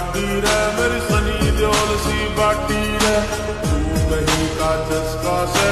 बाटी रे मेरी सनी देओल सी बाटी रे तू कहीं का जसका से